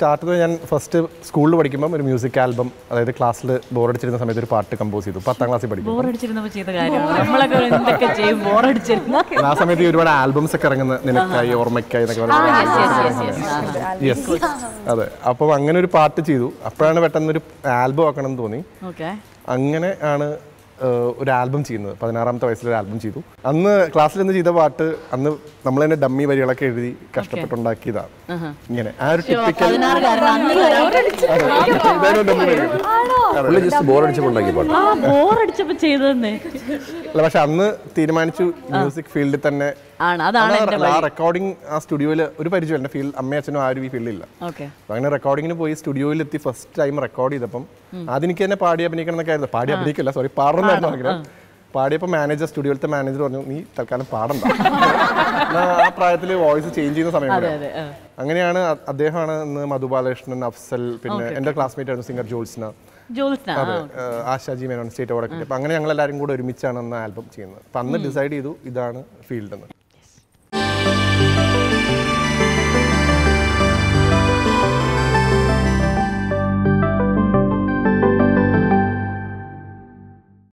Start ഞാൻ first സ്കൂളിൽ പഠിക്കുമ്പോൾ ഒരു മ്യൂസിക് ആൽബം അതായത് ക്ലാസ്സിൽ ബോറടിച്ചിരുന്ന സമയത്ത് ഒരു പാട്ട് കമ്പോസ് ചെയ്തു. പത്താം ക്ലാസ്സിൽ പഠിക്കും. ആ സമയത്ത് ഒരുപാട് ആൽബംസ് ഒക്കെ ഇറങ്ങുന്ന നിനക്കായി ഓർമ്മയ്ക്കായി എന്നൊക്കെ യെസ് അതെ. അപ്പം അങ്ങനെ ഒരു പാട്ട് ചെയ്തു. അപ്പോഴാണ് പെട്ടെന്ന് ഒരു ആൽബം ആക്കണം എന്ന് തോന്നി അങ്ങനെ ആണ് ഒരു ആൽബം ചെയ്യുന്നത്. പതിനാറാമത്തെ വയസ്സിൽ ഒരു ആൽബം ചെയ്തു. അന്ന് ക്ലാസ്സിൽ നിന്ന് ചെയ്ത പാട്ട് അന്ന് നമ്മൾ തന്നെ ഡമ്മി വരികളൊക്കെ എഴുതി കഷ്ടപ്പെട്ടുണ്ടാക്കിയതാണ്. ഇങ്ങനെ. ആ ഒരു ടിപ്പിക്കൽ പക്ഷെ അന്ന് തീരുമാനിച്ചു മ്യൂസിക് ഫീൽഡിൽ തന്നെ ആണ്. അതാണ് ആ റെക്കോർഡിംഗ് ആ സ്റ്റുഡിയോയിൽ ഒരു പരിചയം എന്റെ ഫീൽഡ് അമ്മ അച്ഛനും ആരും ഈ ഫീൽഡിൽ ഇല്ല. അപ്പൊ അങ്ങനെ റെക്കോർഡിങ്ങിന് പോയി സ്റ്റുഡിയോയിൽ എത്തി ഫസ്റ്റ് ടൈം റെക്കോർഡ് ചെയ്തപ്പം അതെനിക്ക് തന്നെ പാടി അഭിനയിക്കണം എന്നൊക്കെ ആയിരുന്നു. പാടി അഭിനയിക്കില്ല സോറി പാടണം ആഗ്രഹം. പാടിയപ്പോൾ മാനേജർ സ്റ്റുഡിയോയിലത്തെ മാനേജർ പറഞ്ഞു നീ തൽക്കാലം പാടണ്ട. ആ പ്രായത്തിൽ വോയിസ് ചേഞ്ച് ചെയ്യുന്ന സമയം. അതെ അങ്ങനെയാണ് അദ്ദേഹമാണ് ഇന്ന് മധുബാലകൃഷ്ണൻ അഫ്സൽ പിന്നെ എന്റെ ക്ലാസ്മേറ്റ് ആയിരുന്നു singer Jyotsna Jyotsna Ashaji Menon state award കിട്ടി അങ്ങനെ ഞങ്ങൾ എല്ലാവരും കൂടെ ഒരുമിച്ചാണ് അന്ന് ആൽബം ചെയ്യുന്നത്. അപ്പം അന്ന് ഡിസൈഡ് ചെയ്തു ഇതാണ് ഫീൽഡ് എന്ന്